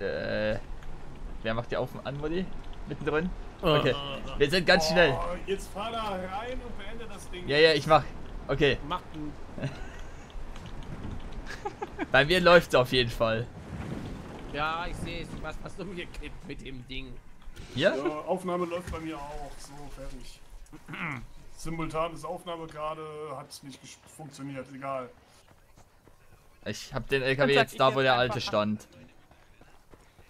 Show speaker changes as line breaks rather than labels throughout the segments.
Äh, wer macht die auf und an, Mutti? Mittendrin? Okay, wir sind ganz schnell.
Oh, jetzt fahr da rein und beende das Ding.
Ja, ja, ich mach. Okay,
Macht ein.
bei mir läuft's auf jeden Fall.
Ja, ich sehe es. Was hast du umgekippt mit dem Ding?
Hier?
Ja, Aufnahme läuft bei mir auch. So, fertig. Simultanes Aufnahme gerade hat nicht funktioniert. Egal.
Ich hab den LKW jetzt da, wo der alte
an.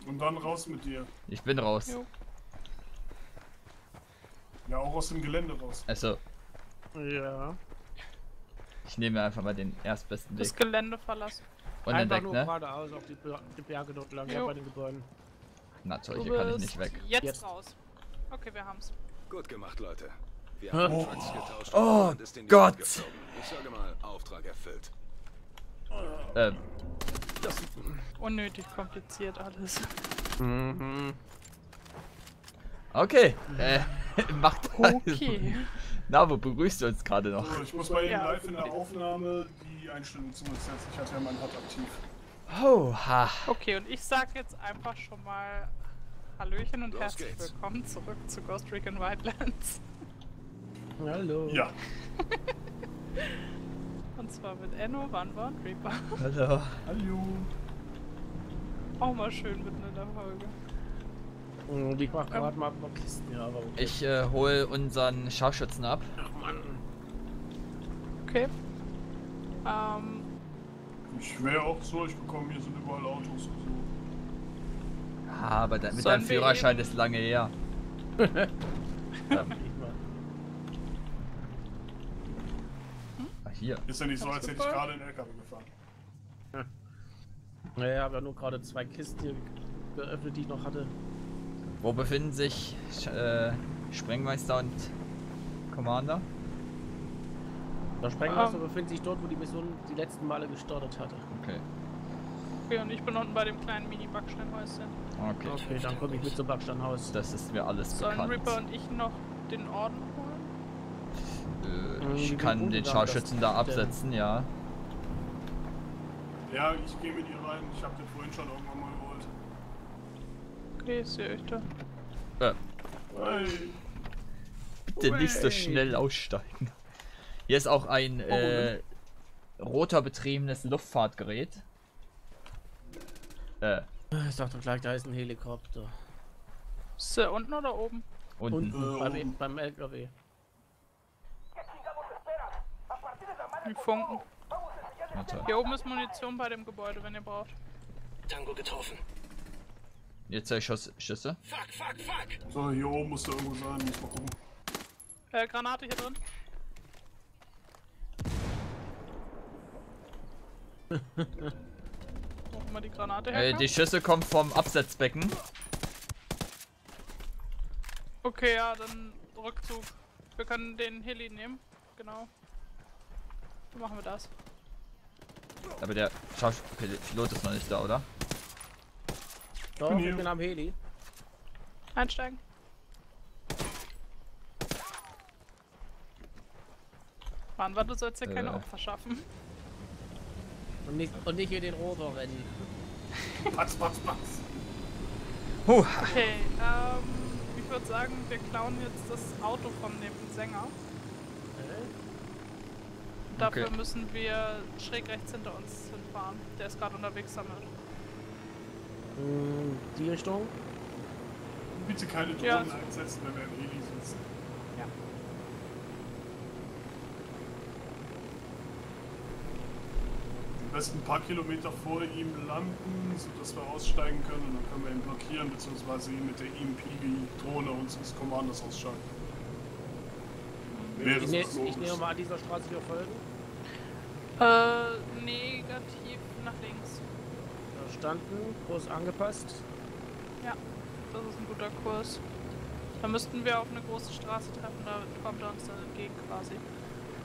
Und dann raus mit dir.
Ich bin raus.
Jo.
Ja, auch aus dem Gelände raus.
Also,
Ja.
ich nehme einfach mal den erstbesten
Das
Weg.
Gelände verlassen.
Einfach
Unentdeckt,
nur
ne?
geradeaus auf die, die Berge dort lang, ja, bei den Gebäuden.
Na toll, hier kann ich nicht weg.
Jetzt,
Jetzt.
raus. Okay, wir haben's.
Gut gemacht, Leute. Wir haben die Trucks getauscht
Oh,
und
Gott.
Ich sage mal, Auftrag erfüllt.
Ähm,
Unnötig kompliziert alles.
Mhm.
okay. Äh, macht
Okay.
Na, wo begrüßt du uns gerade noch?
So, ich muss bei Ihnen
Ja.
live in der Aufnahme die Einstellung zurücksetzen. Ich hatte ja mein HUD aktiv.
Oha.
Okay, und ich sag jetzt einfach schon mal Hallöchen und
Los
herzlich
geht's.
willkommen zurück zu Ghost Recon Wildlands.
Hallo.
Ja.
Und zwar mit Enno, Vanva und Reaper.
Hallo.
Hallo.
Auch mal schön mitten in der Folge.
Und ich mach gerade mal ein paar Kisten, ja, aber okay.
Ich äh, hol unseren Scharfschützen ab.
Ach Mann.
Okay. Ähm,
Ich wäre auch so, ich bekomme hier sind überall Autos und so.
Ah, aber da, mit
Sollen
deinem Führerschein ist lange her. ähm,
Ich mal.
ah, hier.
Ist ja nicht so, als hätte ich gerade in den LKW gefahren.
Naja, ich habe ja nur gerade zwei Kisten hier geöffnet, die ich noch hatte.
Wo befinden sich äh, Sprengmeister und Commander?
Der Sprengmeister
Ähm.
befindet sich dort, wo die Mission die letzten Male gestartet hatte.
Okay.
okay, und ich bin unten bei dem kleinen Mini-Backsteinhäuschen.
Okay.
Okay, dann komme ich mit zum Backsteinhaus.
Das ist mir alles
Sollen
bekannt.
Reaper und ich noch den Orden
ich kann den Scharfschützen da absetzen, ja.
Ja, ich gehe mit ihr rein. Ich habe den vorhin schon irgendwann mal geholt.
Okay, ich sehe euch da.
Äh,
Hey.
bitte nicht so schnell aussteigen. Hier ist auch ein äh, rotorbetriebenes Luftfahrtgerät. Äh,
Ich sag doch gleich, da ist ein Helikopter.
Ist der unten oder oben?
unten.
Unten
Äh,
beim LKW.
Die Funken.
Toll.
Hier oben ist Munition bei dem Gebäude, wenn ihr braucht.
Tango getroffen.
Jetzt zwei Schuss, Schüsse.
Fuck, fuck, fuck!
So, hier oben muss da irgendwo sein. Muss mal gucken.
Äh, Granate hier drin. Wo immer die Granate
Äh,
herkommt.
die Schüsse kommen vom Absetzbecken.
Okay, ja, dann Rückzug. Wir können den Heli nehmen. Genau. So machen wir das.
Aber der Schauspilot ist noch nicht da, oder?
Doch, ich bin am Heli.
Einsteigen. Wann war du sollst ja keine
Äh.
Opfer schaffen.
Und nicht, und nicht hier den Rotor rennen.
Patz, patz, patz.
Huh.
Okay, ähm, ich würde sagen, wir klauen jetzt das Auto von dem Sänger. Dafür
Okay.
müssen wir schräg rechts hinter uns hinfahren. Der ist gerade unterwegs damit.
Hm, Die Richtung?
Bitte keine Drohnen
Ja.
einsetzen, wenn wir im Heli sitzen.
Ja.
Am besten ein paar Kilometer vor ihm landen, sodass wir aussteigen können und dann können wir ihn blockieren, beziehungsweise ihn mit der EMP-Drohne unseres Commanders ausschalten. Wäre
Ich, ne, ich nehme mal an dieser Straße hier folgen.
Äh, negativ nach links.
Verstanden, Kurs angepasst.
Ja, das ist ein guter Kurs. Da müssten wir auf eine große Straße treffen, da kommt er uns dann entgegen quasi.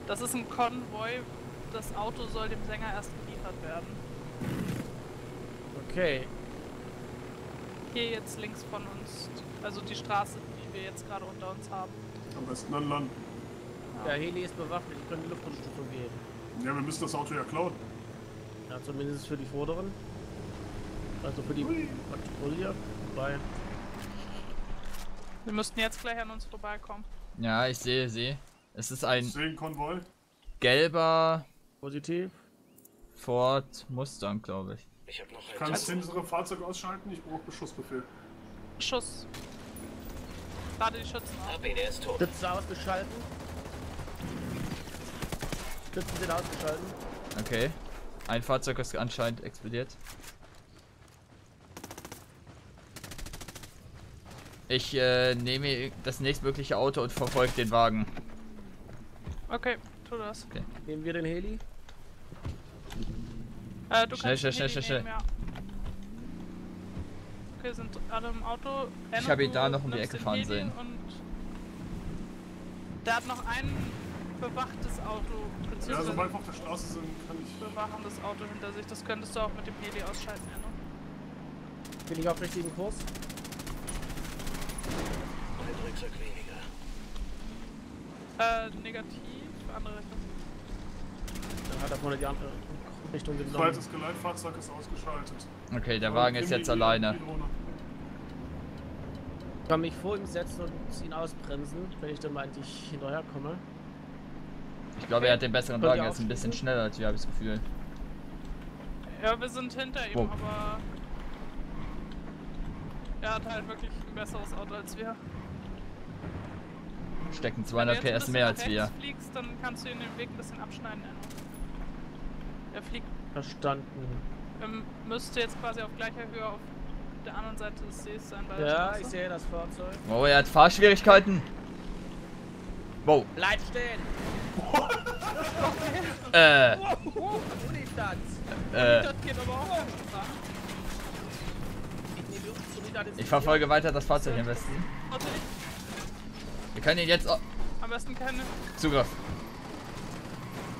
Das ist ein Konvoi. Das Auto soll dem Sänger erst geliefert werden.
Okay.
Hier jetzt links von uns, also die Straße, die wir jetzt gerade unter uns haben.
Am besten dann landen.
Der Heli ist bewaffnet, ich könnte die Luftunterstützung geben.
Ja, wir müssen das Auto ja klauen.
Ja, zumindest für die vorderen. Also für die Patrouille. Bei.
Wir müssten jetzt gleich an uns vorbeikommen.
Ja, ich sehe sie. Es ist ein
sehe Konvoi.
gelber
Positiv.
Ford Mustang, glaube ich.
Ich habe noch
Du kannst
ein
unsere Fahrzeuge ausschalten, ich brauche Beschussbefehl.
Schuss. Gerade die Schützen auf.
Hab ihn, er ist tot.
Stützen ausgeschalten. Stützen sind ausgeschalten.
Okay. Ein Fahrzeug ist anscheinend explodiert. Ich äh, nehme das nächstmögliche Auto und verfolge den Wagen.
Okay, tu das.
Nehmen wir den Heli.
Äh, du
Schnell,
kannst
schnell,
den Heli
schnell, schnell,
nehmen, ja. Okay, sind alle im Auto.
Ich hab ihn da noch um die Ecke fahren
Heli
sehen.
Und der hat noch ein bewachtes Auto,
Ja, sobald wir auf der Straße sind, kann ich.
bewachendes Auto hinter sich. Das könntest du auch mit dem Heli ausschalten, Enno.
Bin ich auf richtigen Kurs?
Ein Rucksack weniger.
Äh, negativ, andere Richtung.
Dann hat er vorne die andere Richtung genommen.
Zweites Geleitfahrzeug ist ausgeschaltet.
Okay, der Wagen ist jetzt alleine.
Ich kann mich vor ihm setzen und ihn ausbremsen, wenn ich dann mal endlich hinterherkomme.
Ich glaube, er hat den besseren Wagen, er ist ein bisschen schneller als wir, habe ich das Gefühl.
Ja, wir sind hinter ihm,
Wo?
aber er hat halt wirklich ein besseres Auto als wir.
Stecken
Wenn du
200
jetzt ein
PS mehr
nach
als wir.
rechts fliegst, dann kannst du ihn den Weg ein bisschen abschneiden. Er fliegt,
Verstanden.
ähm, müsste jetzt quasi auf gleicher Höhe auf der anderen Seite des Sees sein.
Ja, ich sehe das Fahrzeug.
Oh, er hat Fahrschwierigkeiten. Wow.
Bleib stehen!
Äh, äh.
Ich
verfolge weiter das Fahrzeug am besten. Wir können ihn jetzt...
Am besten keine,
Zugriff.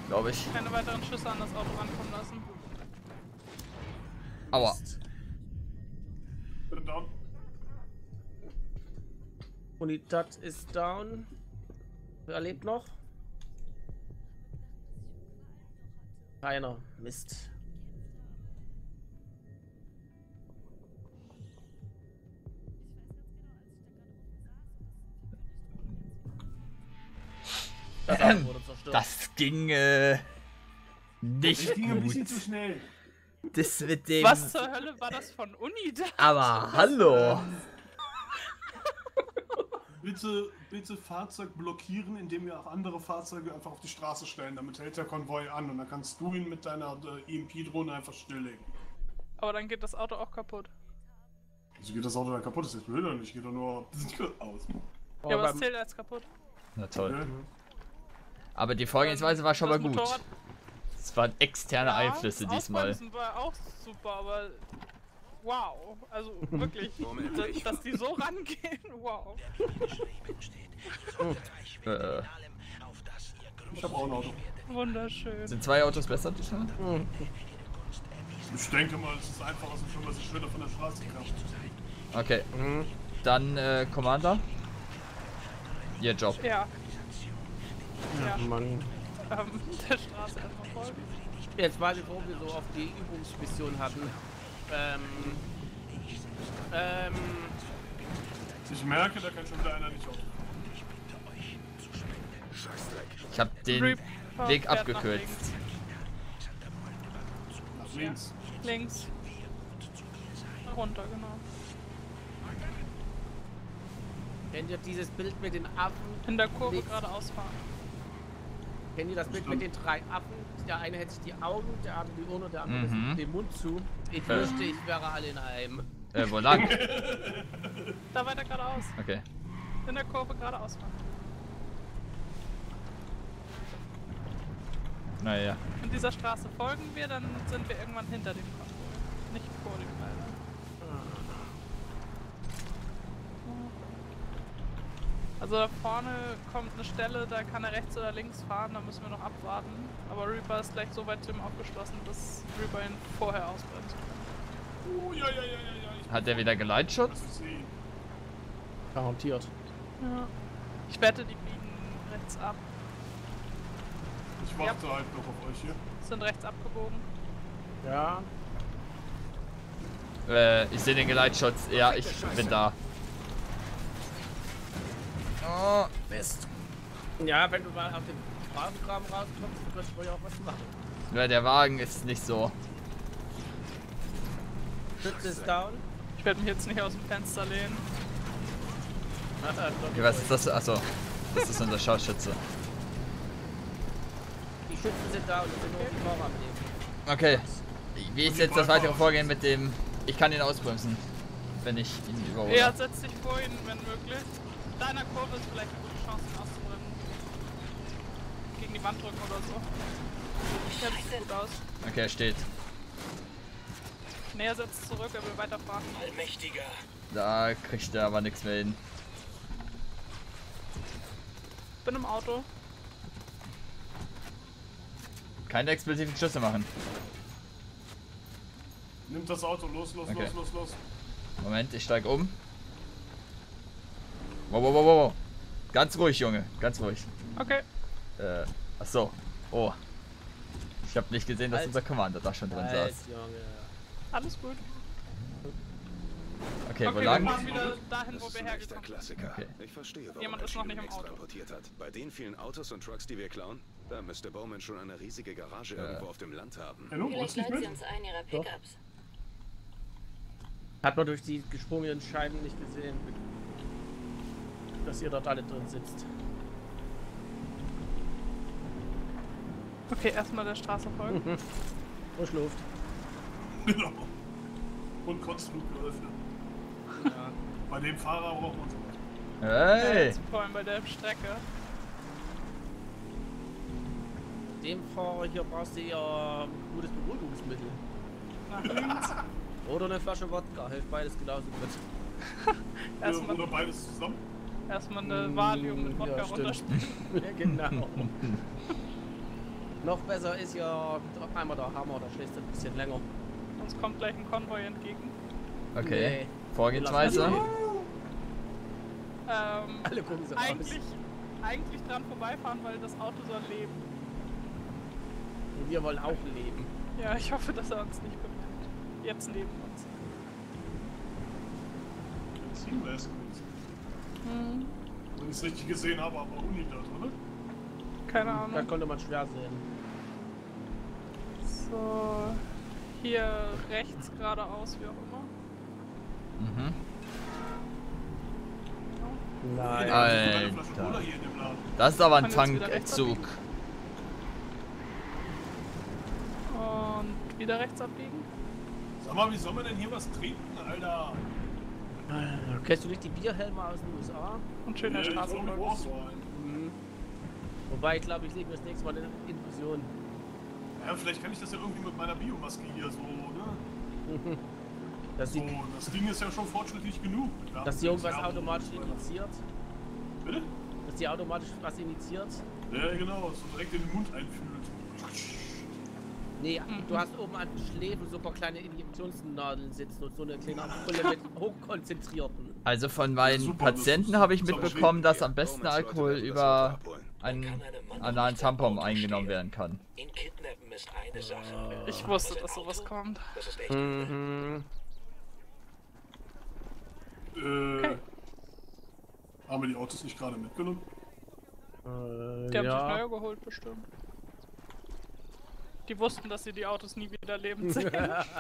Glaube ich.
keine weiteren Schüsse an das Auto rankommen lassen.
Aua.
Bitte down.
Unitat ist down. Wer lebt noch? Keiner. Mist. Das.
Das ging, äh... Nicht
Ich ging ein bisschen
gut.
zu schnell.
Das mit dem...
Was zur Hölle war das von Uni da?
Aber hallo.
Bitte, bitte Fahrzeug blockieren, indem wir auch andere Fahrzeuge einfach auf die Straße stellen. Damit hält der Konvoi an und dann kannst du ihn mit deiner äh, EMP-Drohne einfach stilllegen.
Aber dann geht das Auto auch kaputt.
Also geht das Auto dann kaputt? Das ist blöd oder nicht? Geht doch nur aus.
Oh,
ja, aber es
beim-
zählt als kaputt.
Na toll.
Okay.
Aber die Vorgehensweise war schon mal
Das
gut.
Motorrad-
Es waren externe
Ja,
Einflüsse
das
diesmal.
Ausbremsen war auch super, aber wow. Also wirklich,
Moment,
dass,
ich-
dass die so rangehen, wow.
Äh,
Ich hab auch ein Auto.
Wunderschön.
sind zwei Autos besser diesmal?
Ich denke mal, es ist einfacher, so schon, weil sie schneller von der Straße kam.
Okay. Dann, äh, Commander. Ihr Job.
Ja, ja.
Mann.
ähm, der Straße erstmal folgen.
Jetzt weiß ich, warum wir so oft die Übungsmission hatten. Ähm. Ähm.
Ich merke, da kann schon wieder einer nicht auf.
Ich habe den
Reaper
Weg
nach
abgekürzt.
Nach links.
Links. Runter, genau.
Kennt ihr dieses Bild mit den Affen?
In der Kurve
Links.
geradeaus fahren.
Kennt ihr das Bild mit den drei Affen? Der eine hätte sich die Augen, der andere die Ohren und der andere
Mhm.
den Mund zu. Ich
Äh.
wünschte, ich wäre alle in einem.
Äh, wo lang?
Da weiter geradeaus.
Okay.
In der Kurve geradeaus fahren.
Naja.
Und dieser Straße folgen wir, dann sind wir irgendwann hinter dem Konvoi. Nicht vor dem leider. Also da vorne kommt eine Stelle, da kann er rechts oder links fahren, da müssen wir noch abwarten. Aber Reaper ist gleich so weit zu ihm aufgeschlossen, dass Reaper ihn vorher ausbremst.
Oh, ja, ja, ja, ja, ja. Ich
Hat der wieder Geleitschutz?
Garantiert.
Ja. Ich wette, die biegen rechts ab.
Ich warte halt noch auf euch hier.
Sind rechts abgebogen.
Ja.
Äh, ich sehe den Geleitschutz. Ja, ich bin da. Oh, Mist.
Ja, wenn du mal auf den Straßengraben rauskommst, dann kannst du ja auch was machen.
Ja, der Wagen ist nicht so.
Schütze ist down.
Ich werde mich jetzt nicht aus dem Fenster lehnen.
Okay, was ist das? Achso, das ist unser Scharfschütze.
Die Schützen sind da und es sind nur die Fahrer am Leben.
Okay. Wie ist jetzt das weitere Vorgehen mit dem... Ich kann ihn ausbremsen, wenn ich ihn überhole.
Ja, setz dich vor ihn, wenn möglich. Deiner Kurve ist vielleicht eine gute Chance, ihn auszubremsen. Gegen die Wand drücken oder so. Sieht gut aus.
Okay, er steht.
Nee, er setzt zurück, er will weiterfahren.
Allmächtiger.
Da kriegt er aber nichts mehr hin.
Bin im Auto.
Keine explosiven Schüsse machen.
Nimmt das Auto, los, los,
Okay.
los, los, los.
Moment, ich steige um. Wow, wow, wow, wow. Ganz ruhig, Junge. Ganz ruhig.
Okay.
Äh, ach so. Oh. Ich habe nicht gesehen, dass
Halt.
unser Commander da schon drin
Halt,
saß.
Junge.
Alles gut.
Okay, wo
Okay, wir
lang?
fahren wieder dahin, wo wir hergekommen sind.
Klassiker.
Okay.
Ich verstehe, warum
Jemand ist noch nicht im Auto.
importiert hat. Bei den vielen Autos und Trucks, die wir klauen, da müsste Bowman schon eine riesige Garage irgendwo auf dem Land haben.
Hallo,
Vielleicht leiht sie uns einen ihrer Pickups.
Hat man durch die gesprungenen Scheiben nicht gesehen, dass ihr dort alle drin sitzt.
Okay, erstmal der Straße folgen.
Frischluft.
Genau. Und Kotzflug geöffnet.
Ja.
Bei dem Fahrer braucht man sowas.
Hey!
Jetzt vor allem bei der Strecke.
Dem Fahrer hier brauchst du ja ein gutes Beruhigungsmittel. Oder eine Flasche Wodka, hilft beides genauso gut.
Erstmal
Oder beides zusammen.
Erstmal eine Valium mit Wodka
Ja,
runterspielen.
ja, genau. Noch besser ist ja einmal der Hammer, da schlägst du ein bisschen länger.
Uns kommt gleich ein Konvoi entgegen.
Okay.
Nee.
Vorgehensweise?
Ähm,
Alle gucken so aus.
eigentlich, eigentlich dran vorbeifahren, weil das Auto soll leben.
Und wir wollen auch leben.
Ja, ich hoffe, dass er uns nicht bemerkt. Jetzt neben uns.
Benzin wäre gewesen. Wenn ich es richtig gesehen habe, aber Uni dort, oder?
Keine
Da
Ahnung.
konnte man schwer sehen.
So. Hier rechts geradeaus, wie auch immer.
Mhm.
Nein.
Alter. Das ist aber ein Tankzug.
Und wieder rechts abbiegen.
Sag mal, wie soll man denn hier was trinken, Alter?
Kennst du nicht die Bierhelme aus den USA?
Und schön der
Ja, ich
Straße
glaub, ich brauch
folgen.
so einen.
Mhm. Wobei, ich glaube, ich lege mir das nächste Mal eine Infusion.
Ja, vielleicht kann ich das ja irgendwie mit meiner Biomaske hier so, ne?
Dass
So, das Ding ist ja schon fortschrittlich genug. Ja,
dass die irgendwas
ja,
automatisch initiiert.
Bitte?
Dass die automatisch was initiiert.
Ja, genau, so direkt in den Mund einfühlt.
Nee, du hast oben an den Schläfen so ein paar kleine Injektionsnadeln sitzen und so eine kleine Brille mit hochkonzentrierten.
Also von meinen
Super,
Patienten habe ich mitbekommen, dass am besten Alkohol über einen analen Tampon eingenommen werden kann.
Ihn kidnappen ist eine Sache.
Ich wusste, dass sowas kommt.
Das ist echt.
Mhm.
Äh. Haben wir die Autos nicht gerade mitgenommen?
Äh,
Die haben sich
ja.
neuer geholt, bestimmt. Die wussten, dass sie die Autos nie wieder lebend sehen.
Ja,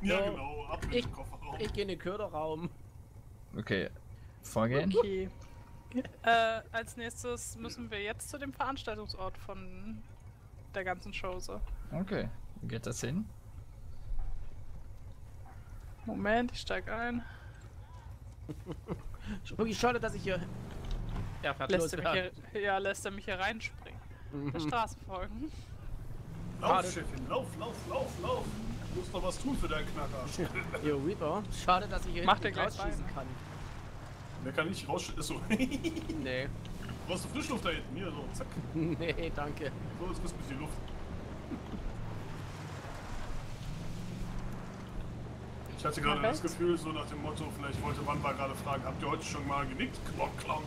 Ja.
genau, ab in
Ich-
den Kofferraum.
Ich gehe in den Köderraum.
Okay. Vorgehen?
Okay. Äh, als nächstes müssen wir jetzt zu dem Veranstaltungsort von der ganzen Show. So.
Okay. Wo geht das hin?
Moment, ich steig ein.
Wirklich schade, dass ich hier. Ja, fährt
Lässt
los.
er mich hier, ja, lässt er mich hier reinspringen. Der Straße folgen.
Lauf,
Schade.
Chefin, lauf, lauf, lauf, lauf. Du musst noch was tun für deinen Knacker.
Yo, Reaper. Schade, dass ich hier
er gleich
rausschießen kann.
Wer kann nicht rausschießen? So.
Nee.
Du hast Frischluft da hinten. Hier, so, zack.
Nee, danke.
So, jetzt bist du die Luft. Ich hatte gerade das. Gefühl, so nach dem Motto, vielleicht wollte Wamba gerade fragen, habt ihr heute schon mal genickt? Klong, klong.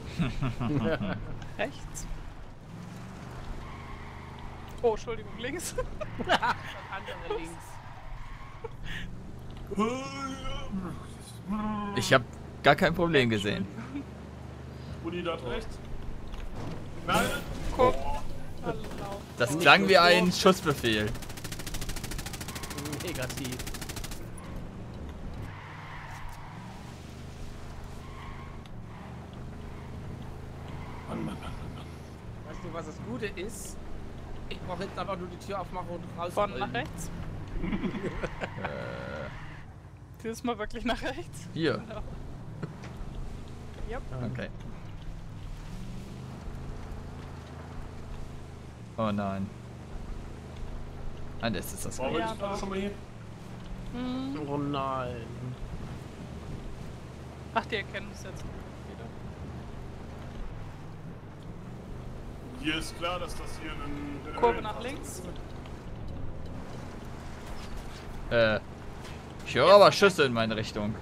Rechts. Oh, Entschuldigung, links.
Andere links.
Ich habe gar kein Problem gesehen.
Uni dort rechts. Nein!
Guck.
Das klang wie ein Schussbefehl.
Negativ.
Mann, Mann, Mann, Mann.
Weißt du, was das Gute ist? Ich brauche jetzt einfach nur die Tür aufmachen und raus.
Von nach rechts. Dieses Mal wirklich nach rechts.
Hier.
Genau. Yep.
Okay. Oh nein. Ah, das ist das.
War
Ja,
ja,
doch.
schon mal hier?
Hm.
Oh nein.
Ach, die erkennen es jetzt wieder.
Hier ist klar, dass das hier ein.
Kurve nach links.
Äh. Ich höre aber Schüsse in meine Richtung.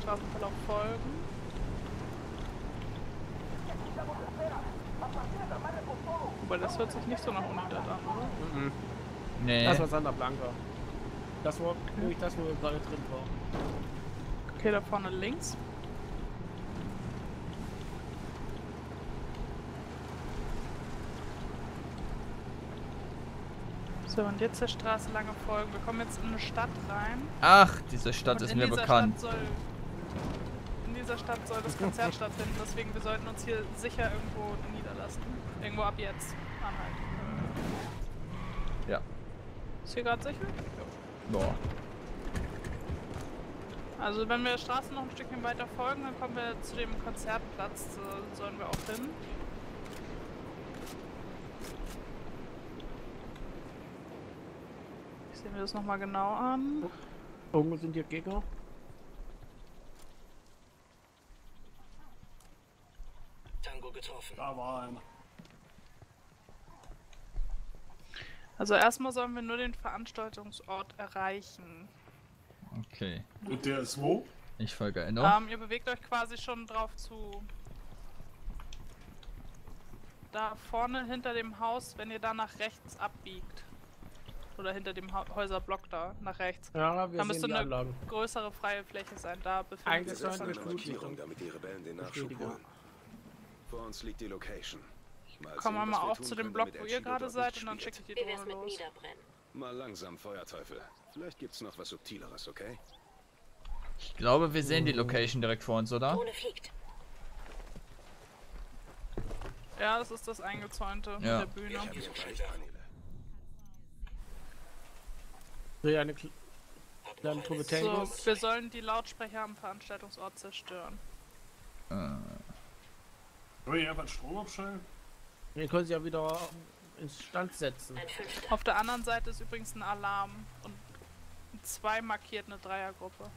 Straßenverlauf folgen. Wobei das hört sich nicht so nach Uni dort an, oder?
Mhm.
Nee.
Das war Santa Blanca. Das war nämlich das, wo wir gerade drin waren.
Okay, da vorne links. So, und jetzt der Straße lange folgen. Wir kommen jetzt in eine Stadt rein.
Ach, diese Stadt
und
ist mir bekannt.
Stadt soll, in dieser Stadt soll das Konzert stattfinden. Deswegen, wir sollten uns hier sicher irgendwo niederlassen. Irgendwo ab jetzt anhalten.
Ja.
Ist hier gerade sicher?
Boah.
Also wenn wir der Straße noch ein Stückchen weiter folgen, dann kommen wir zu dem Konzertplatz, äh, sollen wir auch hin. Mir das nochmal genau an.
Irgendwo sind hier Gegner.
Tango getroffen.
Da war einer.
Also erstmal sollen wir nur den Veranstaltungsort erreichen.
Okay.
Und der ist wo?
Ich folge Enno.
Ähm, ihr bewegt euch quasi schon drauf zu. Da vorne hinter dem Haus, wenn ihr da nach rechts abbiegt. Oder hinter dem ha Häuserblock da, nach rechts.
Ja, wir
Da
sehen
müsste
die
eine
Anlagen.
größere freie Fläche sein. Da befindet
Eigentlich
sich das
Eine. Markierung, damit die Rebellen den Nachschub holen. Vor uns liegt die Location. Mal
Kommen wir
sehen,
mal auf zu dem Block, wo ihr gerade seid, und dann schicke ich die Drohne
mit
los.
Mal langsam, Feuerteufel. Vielleicht gibt's noch was Subtileres, okay?
Ich glaube, wir sehen die Location direkt vor uns, oder?
Drohne fliegt.
Ja, das ist das eingezäunte mit
Ja.
der Bühne.
Sehe eine kleine Truppe. Tangos.
So, wir sollen die Lautsprecher am Veranstaltungsort zerstören.
Äh,
Soll ich einfach den Strom abstellen?
Den können sie ja wieder ins Stand setzen.
Auf der anderen Seite ist übrigens ein Alarm und zwei markiert eine Dreiergruppe.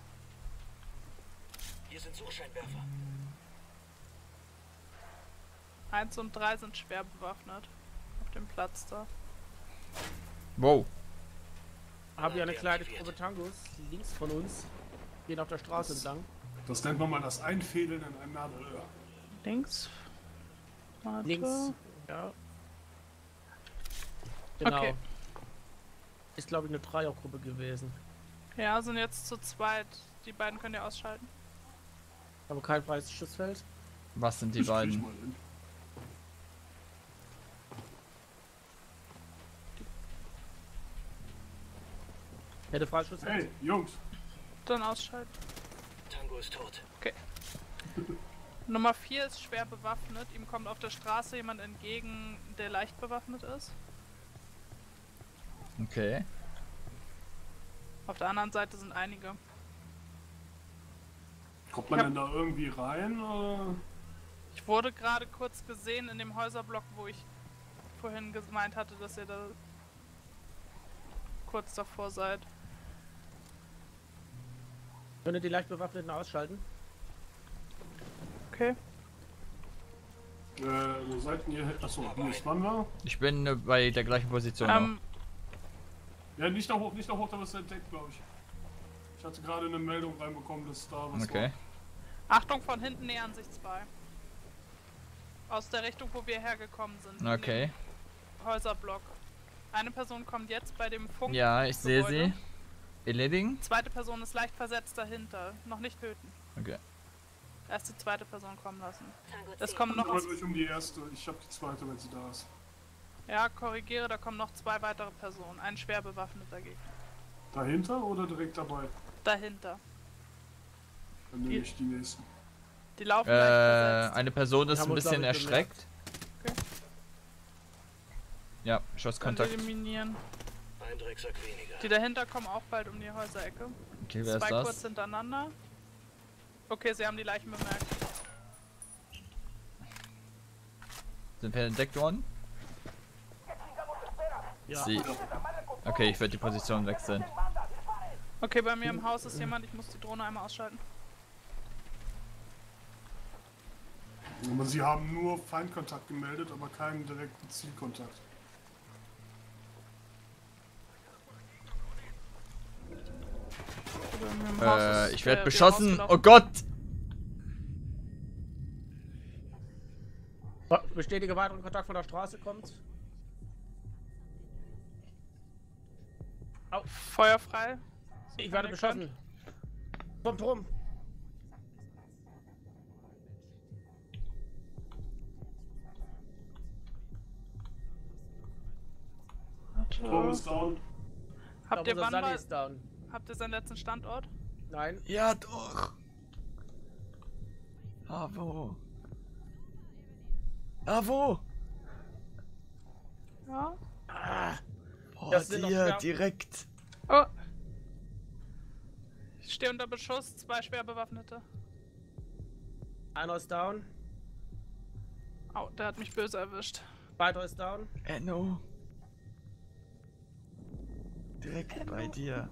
Hier sind Suchscheinwerfer.
Eins und drei sind schwer bewaffnet. Auf dem Platz da.
wow.
Haben wir eine kleine. Truppe Tangos links von uns. Gehen auf der Straße entlang.
Das nennt man mal das Einfädeln in ein Nadelöhr.
Links. Warte.
Links. Ja. Genau.
Okay.
Ist glaube ich eine Dreiergruppe gewesen.
Ja, sind jetzt zu zweit. Die beiden könnt ihr ausschalten.
Aber kein freies Schussfeld.
Was sind die
Ich
beiden?
Hätte freies Schussfeld.
Hey, Jungs.
Dann ausschalten.
Tango ist tot.
Nummer 4 ist schwer bewaffnet. Ihm kommt auf der Straße jemand entgegen, der leicht bewaffnet ist.
Okay.
Auf der anderen Seite sind einige.
Kommt man
Ja.
denn da irgendwie rein? Oder?
Ich wurde gerade kurz gesehen in dem Häuserblock, wo ich vorhin gemeint hatte, dass ihr da kurz davor seid.
Könnt ihr die leicht bewaffneten ausschalten?
Okay.
Äh, wo seid ihr? Achso, hier ist wann war?
Ich bin äh, bei der gleichen Position.
Ähm,
Ja, nicht da hoch, nicht da hoch, da was entdeckt, glaube ich. Ich hatte gerade eine Meldung reinbekommen, dass da was
Okay.
Achtung, von hinten nähern sich zwei. Aus der Richtung, wo wir hergekommen sind. in
Okay.
Häuserblock. Eine Person kommt jetzt bei dem Funk.
Ja, ich sehe
Gebäude.
sie. Erledigen?
Zweite Person ist leicht versetzt dahinter. Noch nicht töten.
Okay.
Erst die zweite Person kommen lassen. Es
10.
kommen noch.
Kümmert euch um die erste. Ich habe die zweite, wenn sie da ist.
Ja, korrigiere, da kommen noch zwei weitere Personen. Ein schwer bewaffneter Gegner.
Dahinter oder direkt dabei?
Dahinter.
Dann nehme ich die nächsten.
Die laufen
Äh, eine Person ist ein bisschen erschreckt.
Okay.
Ja,
Können
Schusskontakt.
eliminieren.
Ein Drecksack weniger.
Die dahinter kommen auch bald um die Häuserecke.
Okay, wer ist
Zwei kurz
das?
hintereinander. Okay, sie haben die Leichen bemerkt.
Sind wir entdeckt worden?
Ja.
Sie. Okay, ich werde die Position wechseln.
Okay, bei mir im Haus ist jemand. Ich muss die Drohne einmal ausschalten.
Aber sie haben nur Feindkontakt gemeldet, aber keinen direkten Zielkontakt.
Äh, ich werde
die
beschossen. Oh Gott!
Oh, Bestätige weiteren Kontakt von der Straße kommt.
Feuer frei.
Ich werde beschossen. Kommt rum.
Turm ist down.
Habt ihr wann
Sunny
mal,
ist down.
Habt ihr seinen letzten Standort?
Nein.
Ja, doch! Ah, wo? Ah, wo?
Ja.
Vor
Das sind
dir, direkt.
Oh. Ich stehe unter Beschuss, zwei schwer bewaffnete.
Einer ist down.
Au, der hat mich böse erwischt.
Weiter ist down.
Enno. Direkt bei dir.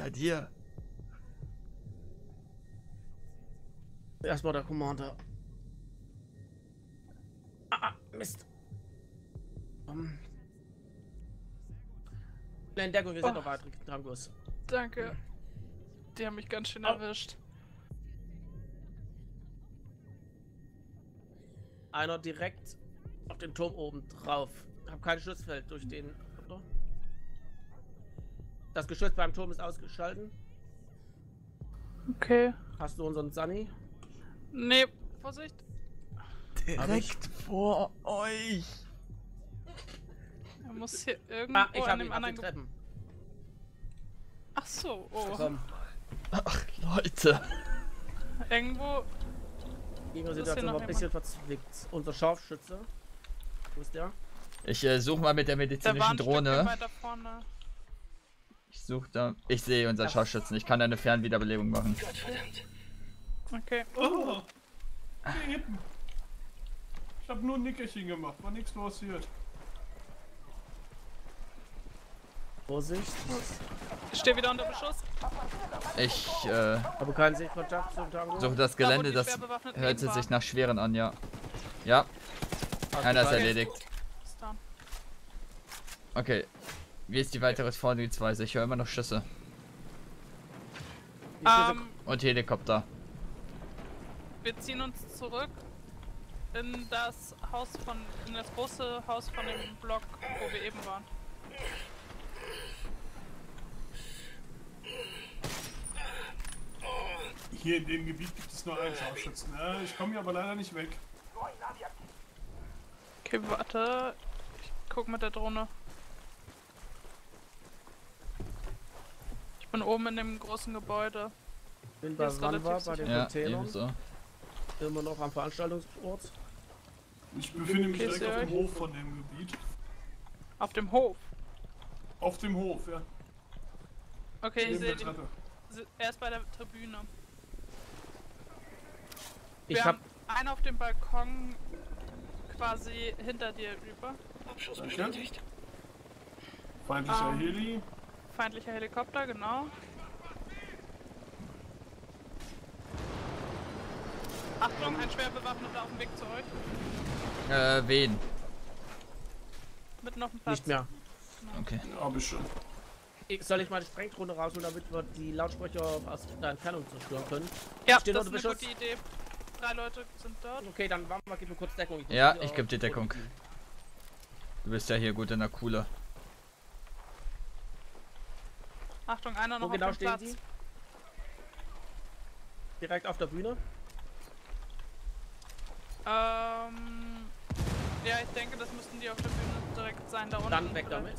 Hinter dir.
Erstmal der Commander. Ah, ah, Mist. Um. In Deckung, wir sind
Oh.
noch weitere Tangos.
Danke. Die haben mich ganz schön
Oh.
erwischt.
Einer direkt auf den Turm oben drauf. Hab kein Schussfeld durch den. Das Geschütz beim Turm ist ausgeschalten.
Okay.
Hast du unseren Sunny?
Nee, Vorsicht.
Direkt vor euch.
Er muss hier irgendwo
Ah, ich
an dem anderen.
Treppen.
Ach so, oh.
Komm,
Ach, Leute.
Irgendwo. Ist hier
Situation
noch
war ein bisschen verzwickt. Unser Scharfschütze. Wo ist der?
Ich äh, suche mal mit der
Der war
medizinischen
ein Stückchen
Drohne.
weiter vorne.
Ich suche da. Ich sehe unseren Scharfschützen. Ich kann eine Fernwiederbelebung machen.
Gottverdammt.
Okay.
Oh! Hier hinten. Ich habe nur ein Nickerchen gemacht, war nichts passiert.
Vorsicht.
Ich stehe wieder unter Beschuss.
Ich äh,
Aber keinen Sichtkontakt zum Tango.
suche das Gelände. Das
schwer bewaffneten
hört
eben
sich nach schweren an, ja. Ja,
Hast
einer ist erledigt. Okay. Wie ist die weitere Vorgehensweise? Ich höre immer noch Schüsse.
Die Schüsse-
Ähm,
Und Helikopter.
wir ziehen uns zurück in das Haus von, in das große Haus von dem Block, wo wir eben waren.
Hier in dem Gebiet gibt es nur einen Scharfschützen. Ja, ich komme hier aber leider nicht weg.
Okay, warte. Ich guck mit der Drohne. Bin oben in dem großen Gebäude.
bin
Hier
bei
relativ
bei den
Ja,
Containern.
ebenso.
Immer noch am Veranstaltungsort.
Ich befinde mich direkt auf dem Hof von dem Gebiet.
Auf dem Hof.
Auf dem Hof, ja.
Okay, ich sehe sie- Er ist bei der Tribüne.
Ich
Wir
hab.
haben einen auf dem Balkon quasi hinter dir rüber.
Abschuss bestätigt.
Feindlicher
Ähm.
Heli.
Feindlicher Helikopter, genau. Achtung, ein schwer bewaffneter auf dem Weg zu euch.
Äh, wen?
Mit noch einem Platz.
Nicht mehr.
Okay.
Hab ich schon.
Ich- Soll ich mal die Sprengdrohne rausholen, damit wir die Lautsprecher aus der Entfernung zerstören können?
Ja,
Steht
das ist eine gute Idee. drei Leute sind dort.
Okay, dann machen wir, gib mir kurz Deckung. muss
Ja, ich geb dir Deckung. Du bist ja hier gut in der Kuhle.
Achtung, einer noch
Wo genau
auf dem
stehen
Platz.
Sie? Direkt auf der Bühne?
Ähm, ja, ich denke, das müssten die auf der Bühne direkt sein, da unten.
Dann weg
vielleicht.
damit.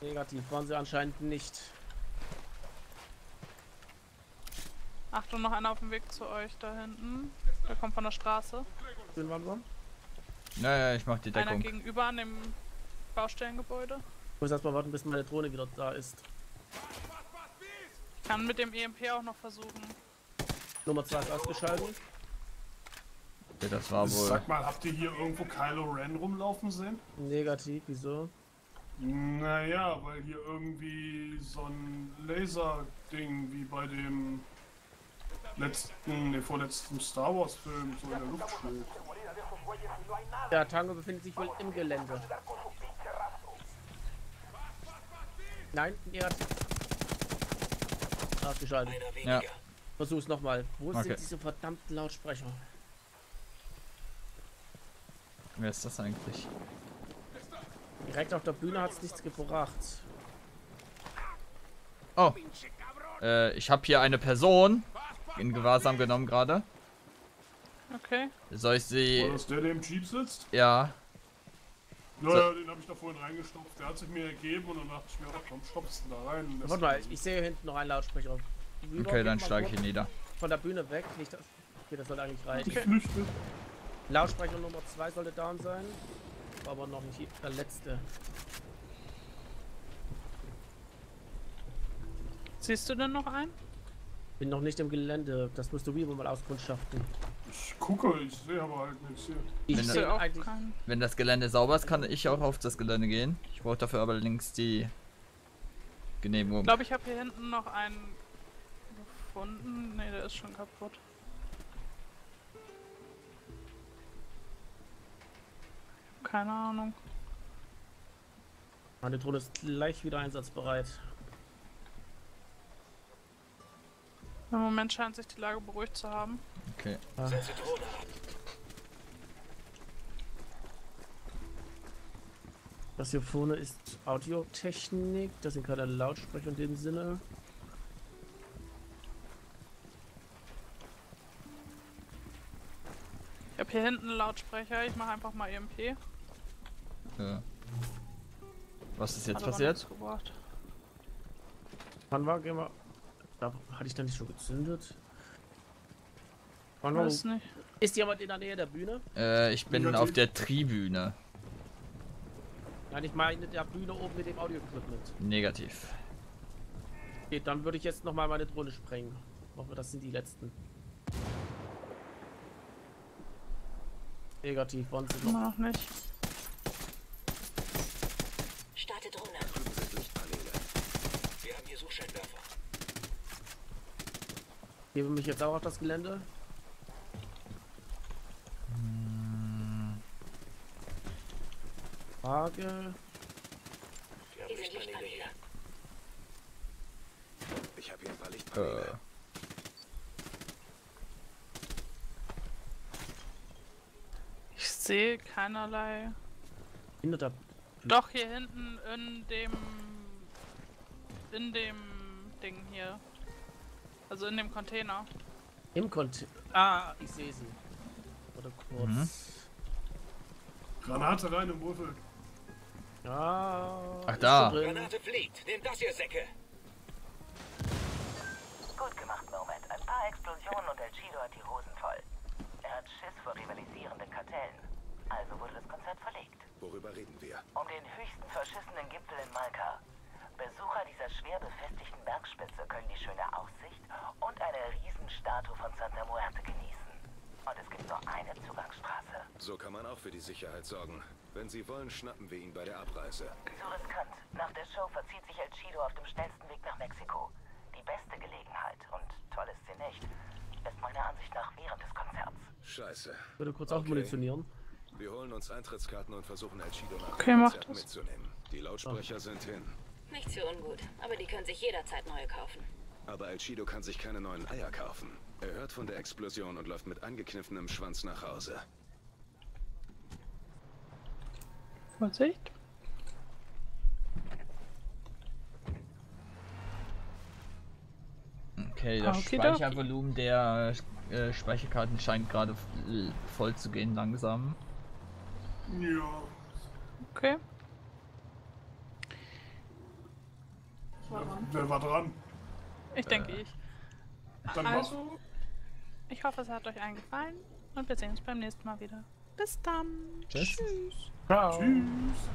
Negativ, waren sie anscheinend nicht.
Achtung, noch einer auf dem Weg zu euch da hinten. Der kommt von der Straße.
Naja, ich mach die
Einer
Deckung.
gegenüber an dem Baustellengebäude.
Ich muss erstmal warten, bis meine Drohne wieder da ist.
Ich kann mit dem EMP auch noch versuchen.
Nummer 2 ist ausgeschaltet.
Ja, das war wohl.
Sag mal, habt ihr hier irgendwo Kylo Ren rumlaufen sehen?
Negativ, wieso?
Naja, weil hier irgendwie so ein Laser-Ding wie bei dem letzten, ne, vorletzten Star Wars-Film so in der Luft schwebt.
Der Tango befindet sich wohl im Gelände. Nein, negativ. Ausgeschaltet.
Einer weniger.
Ja.
Versuch's nochmal. Wo
Okay.
sind diese verdammten Lautsprecher?
Wer ist das eigentlich?
Direkt auf der Bühne hat's nichts gebracht.
Oh. Äh, ich habe hier eine Person in Gewahrsam genommen gerade.
Okay.
Soll ich
War
sie.
das der, der im Jeep sitzt?
Ja.
Naja, den habe ich da vorhin reingestopft. Der hat sich mir ergeben und dann dachte ich mir, ach komm, stopfst du da rein.
Warte mal, ich sehe hier hinten noch einen Lautsprecher. Rüber,
Okay, dann schlage ich ihn nieder.
Von der Bühne weg. Nicht das. Okay, das soll eigentlich reichen.
geflüchtet.
Lautsprecher Nummer 2 sollte down sein. War aber noch nicht der letzte.
Siehst du denn noch einen?
Bin noch nicht im Gelände. Das musst du Vivo mal auskundschaften.
Ich gucke, ich sehe aber halt nichts hier.
Ich
Wenn
sehe
auch keinen.
Wenn das Gelände sauber ist, kann ich auch auf das Gelände gehen. Ich brauche dafür aber links die Genehmigung.
Ich glaube, ich habe hier hinten noch einen gefunden. Ne, der ist schon kaputt. Keine Ahnung.
Meine Drohne ist gleich wieder einsatzbereit.
Im Moment scheint sich die Lage beruhigt zu haben.
Okay.
Das hier vorne ist Audiotechnik. Das sind keine Lautsprecher in dem Sinne.
Ich habe hier hinten einen Lautsprecher. Ich mache einfach mal EMP.
Ja. Was ist jetzt
Hat aber
passiert?
Wann war, wir. Da hatte ich da nicht schon gezündet.
Weiß nicht.
ist jemand in der Nähe der Bühne?
Äh, ich bin auf der Tribüne.
Nein, ich meine der Bühne oben mit dem Audio-Equipment.
Negativ.
Okay, dann würde ich jetzt nochmal meine Drohne sprengen. Hoffen wir, das sind die letzten. Negativ, waren sie noch.
Immer noch nicht.
Starte Drohne.
Drüben sind Lichtpaneele.
Wir haben hier Suchscheinwerfer.
Gebe mich jetzt auch auf das Gelände. Frage.
Ich habe hier ein paar Lichtpaneele.
Äh,
Ich sehe keinerlei.
Hinter der.
Doch, hier hinten in dem. In dem Ding hier. Also in dem Container.
Im Container. Ah, ich sehe sie. Oder kurz.
Mhm.
Granate rein im Würfel.
Ah,
Ach, da.
Granate fliegt. Nehmt das hier, Säcke.
Gut gemacht, Moment. Ein paar Explosionen und El Chido hat die Hosen voll. Er hat Schiss vor rivalisierenden Kartellen. Also wurde das Konzert verlegt.
Worüber reden wir?
Um den höchsten verschissenen Gipfel in Malka. Besucher dieser schwer befestigten Bergspitze können die schöne Aussicht und eine Riesenstatue von Santa Muerte genießen. Und es gibt nur eine Zugangsstraße.
So kann man auch für die Sicherheit sorgen. Wenn Sie wollen, schnappen wir ihn bei der Abreise.
Zu riskant. Nach der Show verzieht sich El Chido auf dem schnellsten Weg nach Mexiko. Die beste Gelegenheit, und toll ist sie nicht, ist meiner Ansicht nach während des Konzerts.
Scheiße.
Ich würde kurz
Okay.
aufmunitionieren.
Wir holen uns Eintrittskarten und versuchen El Chido nach
Okay,
dem
mach
Konzert
das.
mitzunehmen. Die Lautsprecher sind hin.
Nichts für ungut, aber die können sich jederzeit neue kaufen.
Aber El Chido kann sich keine neuen Eier kaufen. Er hört von der Explosion und läuft mit angekniffenem Schwanz nach Hause.
Vorsicht.
Okay, das
Okidoki.
Speichervolumen der äh, Speicherkarten scheint gerade voll zu gehen langsam.
Ja.
Okay.
Wer war dran?
Ich denke ich.
Dann mach.
Also, ich hoffe, es hat euch eingefallen und wir sehen uns beim nächsten Mal wieder. Bis dann.
Tschüss.
Tschüss.
Tschüss.